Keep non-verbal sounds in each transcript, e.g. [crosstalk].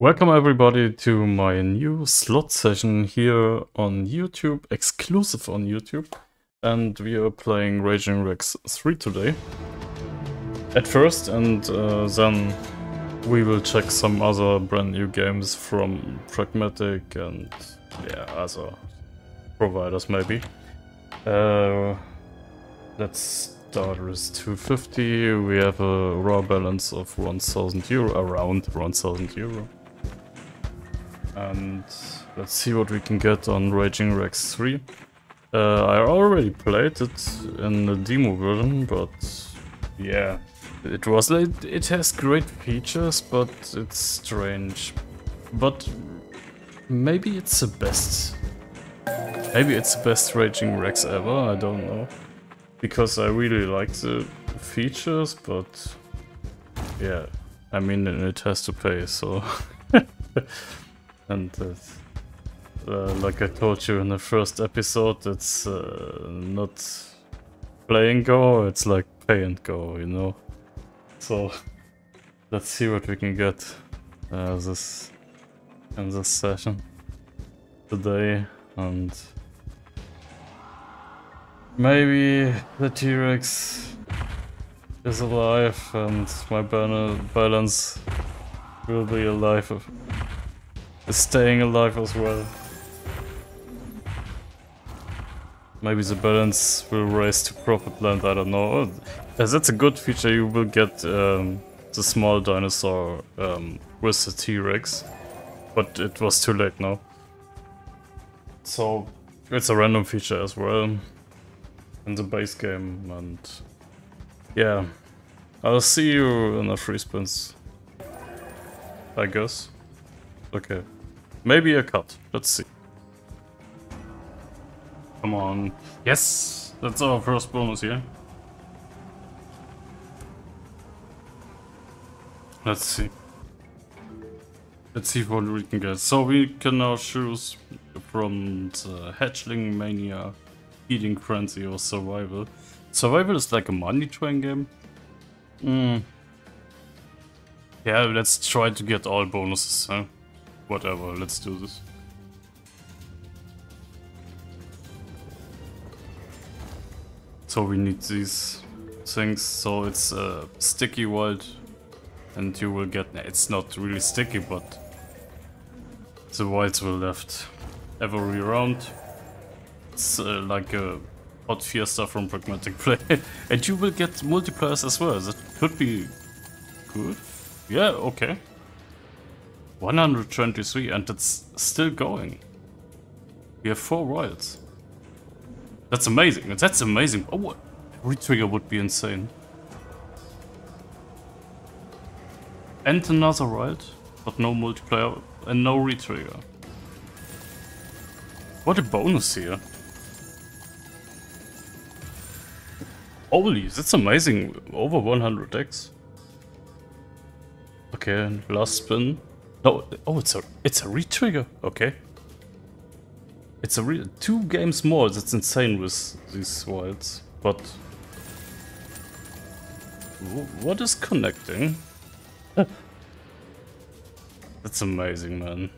Welcome everybody to my new slot session here on YouTube, exclusive on YouTube. And we are playing Raging Rex 3 today. At first, and uh, then we will check some other brand new games from Pragmatic and yeah, other providers maybe. Uh, let's start with 250. We have a raw balance of 1000 euro, around 1000 euro. And let's see what we can get on Raging Rex 3. Uh, I already played it in the demo version, but yeah, it was like it has great features, but it's strange. But maybe it's the best. Maybe it's the best Raging Rex ever, I don't know. Because I really like the features, but yeah, I mean it has to pay, so... [laughs] and uh, uh, like I told you in the first episode, it's uh, not Play'n GO, it's like pay and go, you know? So let's see what we can get uh, this in this session today and maybe the T-Rex is alive and my balance will be alive is staying alive as well. Maybe the balance will raise to profit land, I don't know. As that's a good feature, you will get um, the small dinosaur um, with the T-Rex. But it was too late now. So it's a random feature as well in the base game and yeah. I'll see you in the free spins. I guess. Okay. Maybe a cut. Let's see. Come on. Yes! That's our first bonus here. Let's see. Let's see what we can get. So we can now choose from the Hatchling Mania, Eating Frenzy or Survival. Survival is like a money train game. Hmm. Yeah, let's try to get all bonuses, huh? Whatever, let's do this. So we need these things, so it's a sticky wild and you will get, it's not really sticky, but the wilds will left every round. It's uh, like a hot fiesta from Pragmatic Play. [laughs] and you will get multipliers as well, that could be good. Yeah, okay. 123 and it's still going. We have four royals. That's amazing. That's amazing. Oh, what? Retrigger would be insane. And another royal, but no multiplayer and no retrigger. What a bonus here. Holy, that's amazing. Over 100x. Okay, last spin. No, oh, it's a it's a retrigger. Okay. It's a re two games more. That's insane with these wilds. But what is connecting? [laughs] That's amazing, man.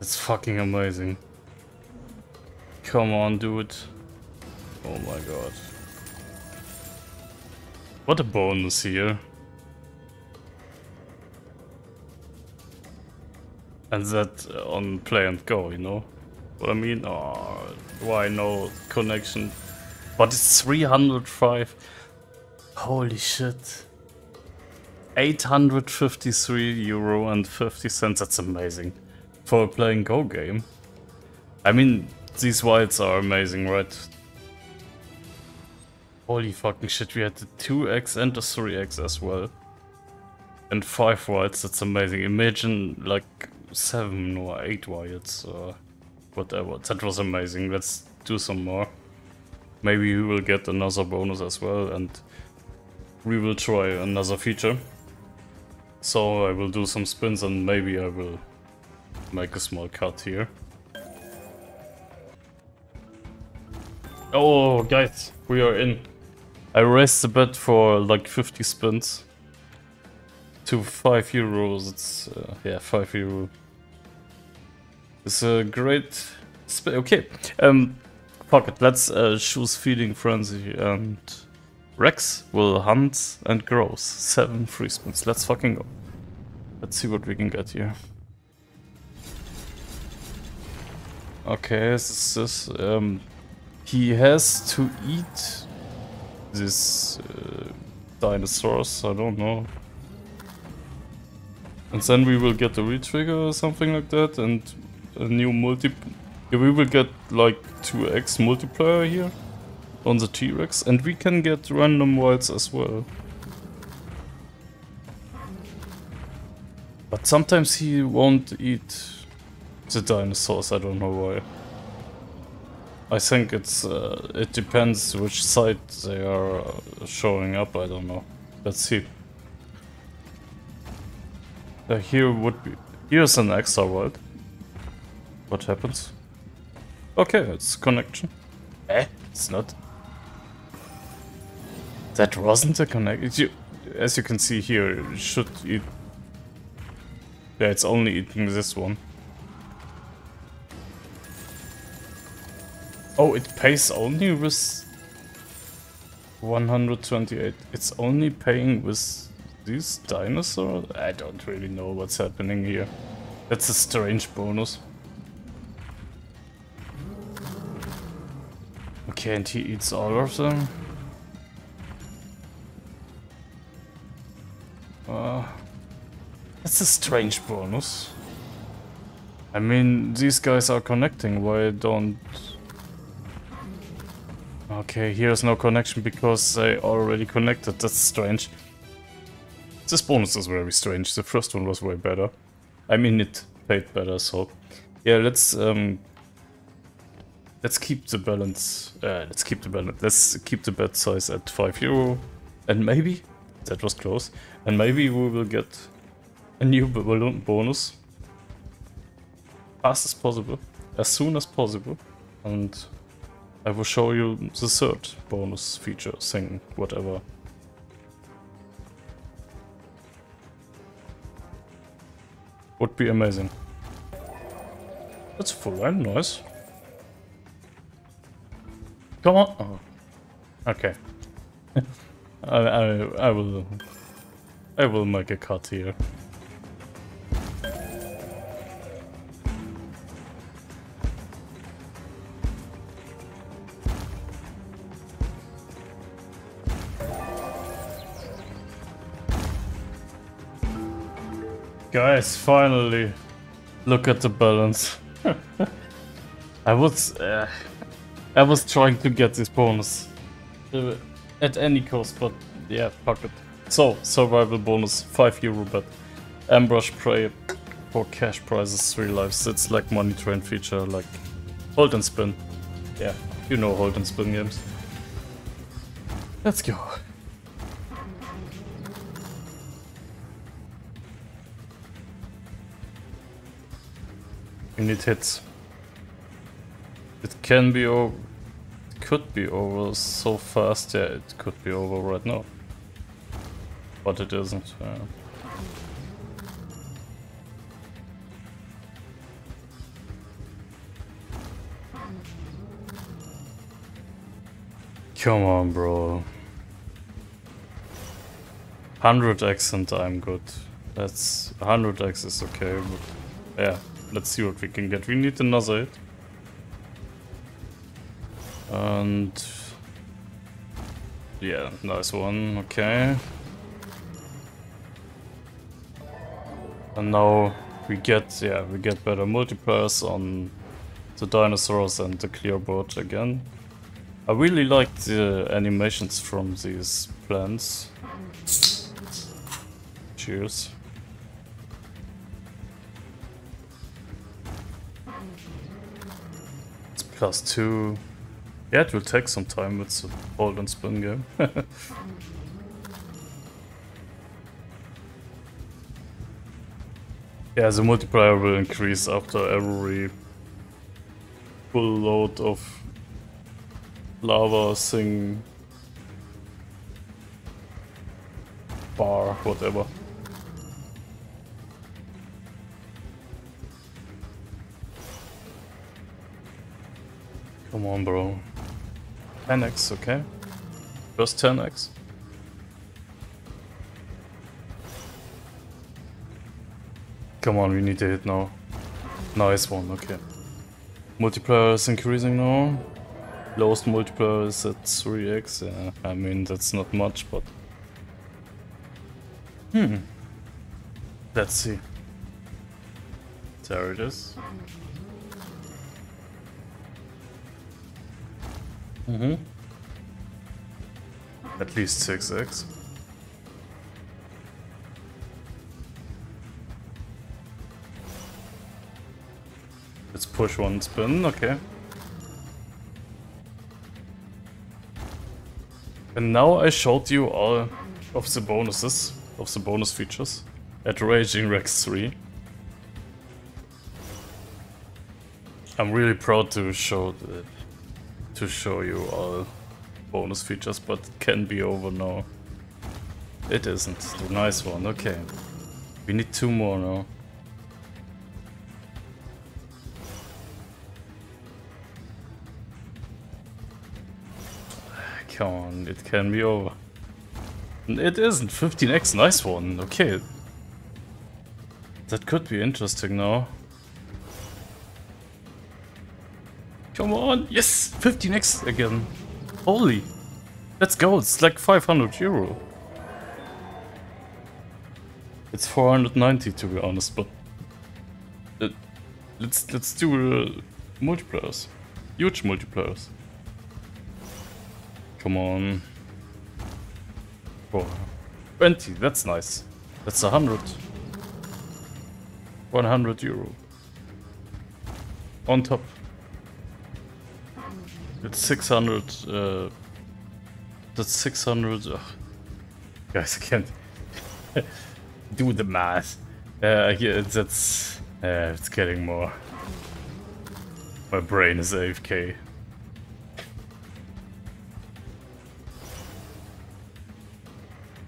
It's fucking amazing. Come on, dude. Oh my god. What a bonus here. And that uh, on Play'n GO, you know? What I mean? Oh, why no connection? But it's 305. Holy shit. 853 euro and 50 cents. That's amazing. For a Play'n GO game. I mean, these wilds are amazing, right? Holy fucking shit, we had the 2x and the 3x as well. And 5 wilds, that's amazing. Imagine like seven or eight wyatt's or whatever. That was amazing. Let's do some more. Maybe we will get another bonus as well and we will try another feature. So I will do some spins and maybe I will make a small cut here. Oh guys, we are in. I raised the bet for like 50 spins to 5 euros. It's, uh, yeah, 5 euro. It's a great... okay, um, fuck it, let's uh, choose Feeding Frenzy and Rex will hunt and grows. 7 free spins, let's fucking go. Let's see what we can get here. Okay, this is um, he has to eat this uh, dinosaurs, I don't know. And then we will get a retrigger or something like that and a new multi... We will get like 2x multiplier here on the T-Rex and we can get random wilds as well. But sometimes he won't eat the dinosaurs, I don't know why. I think it's uh, it depends which side they are uh, showing up, I don't know. Let's see. Uh, here would be... Here's an extra world. What happens? Okay, it's connection. Eh? It's not. That wasn't a connection. As you can see here, it should eat... Yeah, it's only eating this one. Oh, it pays only with 128. It's only paying with these dinosaurs? I don't really know what's happening here. That's a strange bonus. And he eats all of them. Uh, that's a strange bonus. I mean, these guys are connecting, why don't Okay, here's no connection because they already connected. That's strange. This bonus is very strange. The first one was way better. I mean, it played better, so... Yeah, let's... um. Let's keep the balance... Uh, let's keep the balance. Let's keep the bet size at 5 euro. And maybe... That was close. And maybe we will get a new balloon bonus. Fast as possible. As soon as possible. And I will show you the third bonus feature thing, whatever. Would be amazing. That's full and nice. Come on. Oh. Okay. [laughs] I, I I will I will make a cut here. Guys, finally. Look at the balance. [laughs] I was... I was trying to get this bonus. Uh, at any cost, but yeah, fuck it. So, survival bonus, 5 euro bet. Ambush prey for cash prizes, 3 lives. It's like money train feature, like hold and spin. Yeah, you know hold and spin games. Let's go. We need hits. It can be over. Could be over so fast. Yeah, it could be over right now. But it isn't. Yeah. Come on, bro. 100x and I'm good. That's 100x is okay, but yeah. Let's see what we can get. We need another hit. And... Yeah, nice one, okay. And now we get, yeah, we get better multipliers on the dinosaurs and the clear board again. I really like the animations from these plants. Cheers. plus two. Yeah, it will take some time. It's a hold and spin game. [laughs] yeah, the multiplier will increase after every full load of lava thing bar, whatever. Come on, bro. 10x, okay? Just 10x. Come on, we need to hit now. Nice one, okay. Multiplier is increasing now. Lowest multiplier is at 3x. Yeah, I mean, that's not much, but... Hmm. Let's see. There it is. Mm-hmm. At least 6x. Let's push one spin, okay. And now I showed you all of the bonuses, of the bonus features at Raging Rex 3. I'm really proud to show the, to show you all bonus features, but can be over now. It isn't. The nice one, okay. We need two more now. Come on, it can be over. It isn't. 15x, nice one. Okay. That could be interesting now. Come on, yes! 15x again. Holy. Let's go, it's like 500 euro. It's 490 to be honest, but... Let's let's do uh, multipliers. Huge multipliers. Come on. Oh, 20, that's nice. That's 100. 100 euro. On top. It's 600. Uh, that's 600. Ugh. Guys, I can't do the math. Uh, yeah, that's. Uh, it's getting more. My brain is AFK.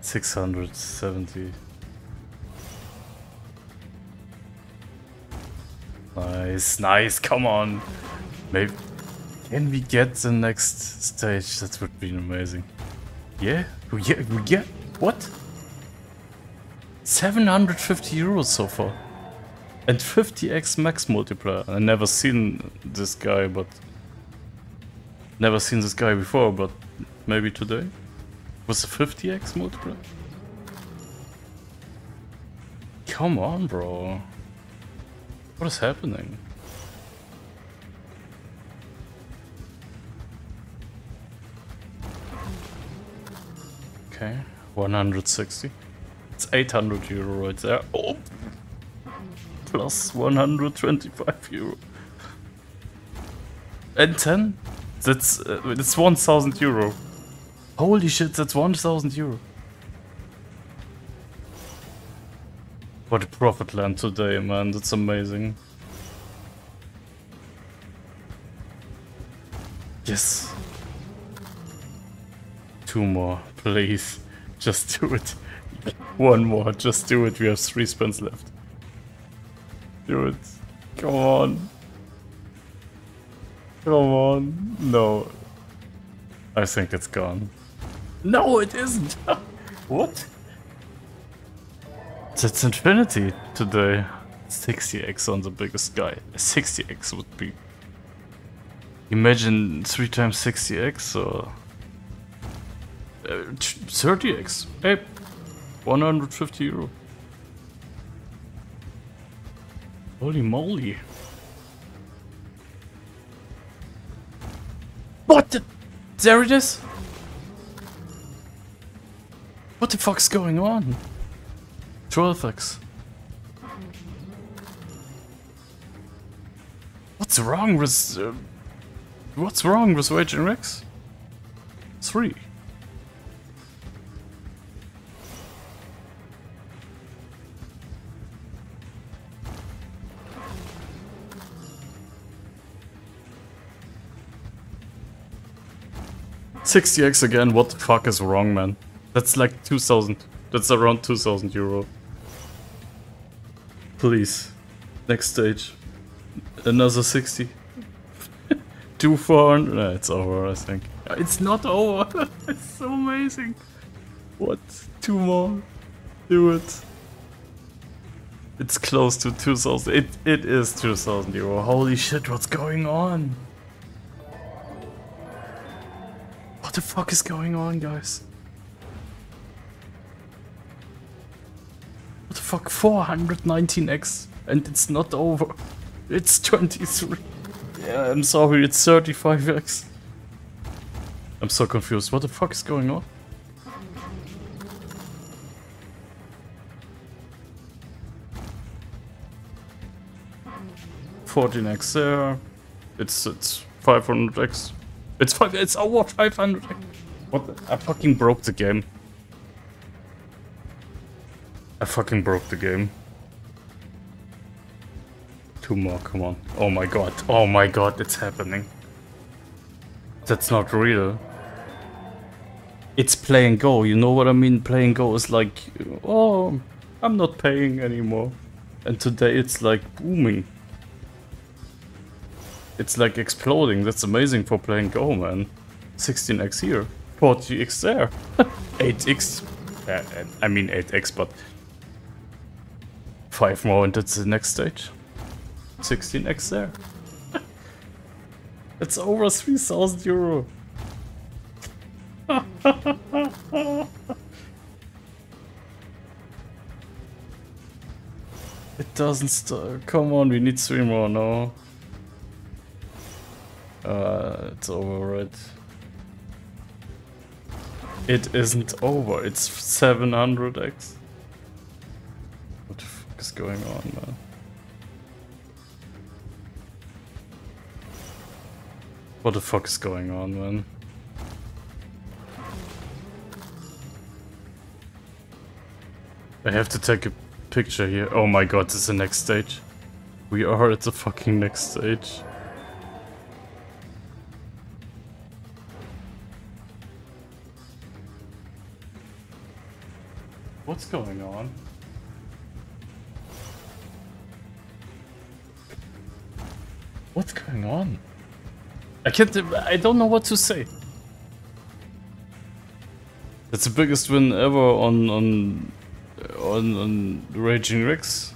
Six hundred seventy. Nice, nice, come on. Maybe can we get the next stage? That would be amazing. Yeah? We get, we get, what? 750 euros so far. And 50x max multiplier. I never seen this guy, but... Never seen this guy before, but maybe today? Was a 50x multiplier? Come on, bro. What is happening? Okay, 160. It's 800 euro right there. Oh! Plus 125 euro. And 10? That's, uh, that's 1000 euro. Holy shit, that's 1000 euro. What a profit land today, man. That's amazing. Yes. Two more. Please, just do it. One more, just do it. We have three spins left. Do it. Come on. Come on. No. I think it's gone. No, it isn't. [laughs] what? That's infinity today. 60x on the biggest guy. 60x would be... Imagine 3 times 60x or... 30x. Hey, 150 euro. Holy moly. What the? There it is. What the fuck's going on? 12x. What's wrong with... Uh, what's wrong with Raging Rex? 3. 60x again, what the fuck is wrong, man? That's like 2000. That's around 2000 euro. Please. Next stage. Another 60. [laughs] do 400. No, it's over, I think. It's not over. [laughs] it's so amazing. What? Two more. Do it. It's close to 2000. It, it is 2000 euro. Holy shit, what's going on? The fuck is going on, guys? What the fuck? 419x and it's not over. It's 23. Yeah, I'm sorry, it's 35x. I'm so confused. What the fuck is going on? Fourteen X there. It's it's five hundred X. It's five it's over five hundred What the, I fucking broke the game. I fucking broke the game. Two more, come on. Oh my god. Oh my god, it's happening. That's not real. It's Play'n GO, you know what I mean? Play'n GO is like, oh, I'm not paying anymore. And today it's like booming. It's like exploding. That's amazing for Play'n GO, man. 16x here, 40x there, [laughs] 8x. Uh, I mean 8x, but 5 more and that's the next stage. 16x there. [laughs] it's over 3000 euro. [laughs] it doesn't start. Come on, we need three more now. Uh, it's over, right? It isn't over. It's 700x. What the fuck is going on, man? What the fuck is going on, man? I have to take a picture here. Oh my god, this is the next stage. We are at the fucking next stage. What's going on? What's going on? I can't. I don't know what to say. That's the biggest win ever on on on on Raging Rex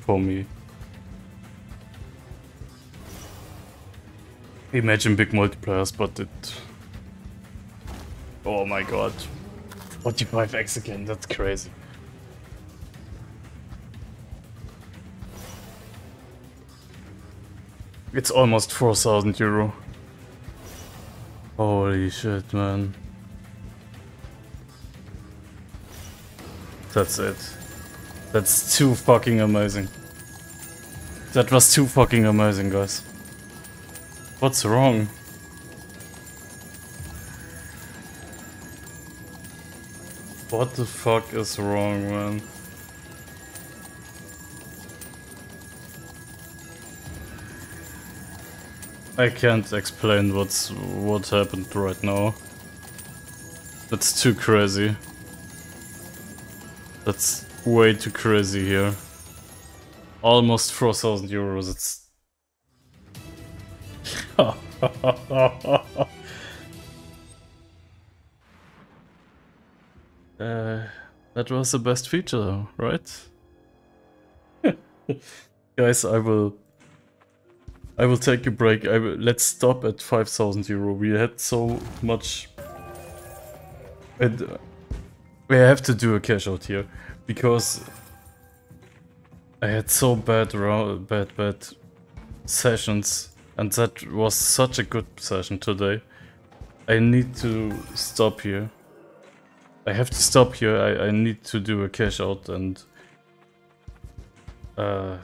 for me. Imagine big multipliers, but it. Oh my god. 45x again, that's crazy. It's almost 4000 euro. Holy shit, man. That's it. That's too fucking amazing. That was too fucking amazing, guys. What's wrong? What the fuck is wrong, man? I can't explain what's what happened right now. That's too crazy. That's way too crazy here. Almost 4,000 euros, it's... [laughs] uh, that was the best feature, right? [laughs] Guys, I will I will take a break. I will, let's stop at 5,000 euro. We had so much... And uh, we have to do a cash out here. Because I had so bad, bad, bad sessions. And that was such a good session today. I need to stop here. I have to stop here. I, I need to do a cash out and... Uh,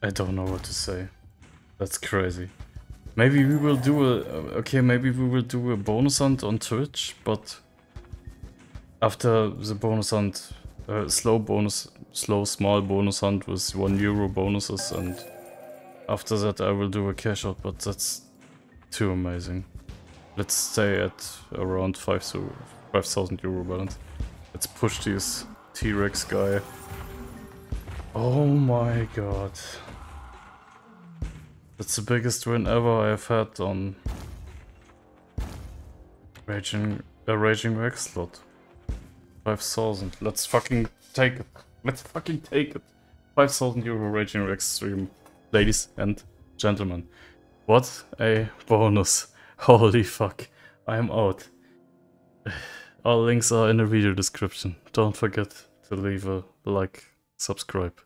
I don't know what to say. That's crazy. Maybe we will do a... Okay, maybe we will do a bonus hunt on Twitch, but... After the bonus hunt, uh, slow bonus, slow small bonus hunt with 1 euro bonuses and... After that I will do a cash out, but that's too amazing. Let's stay at around 5,000 5, euro balance. Let's push this T-Rex guy. Oh my god. That's the biggest win ever I've had on Raging a Raging Rex slot. 5000. Let's fucking take it. Let's fucking take it. 5000 euro Raging Rex stream, ladies and gentlemen. What a bonus. [laughs] Holy fuck. I'm out. [sighs] All links are in the video description. Don't forget to leave a like, subscribe.